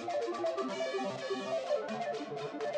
Thank you.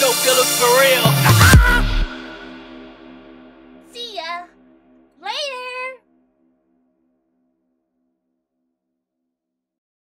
dope dealers for real.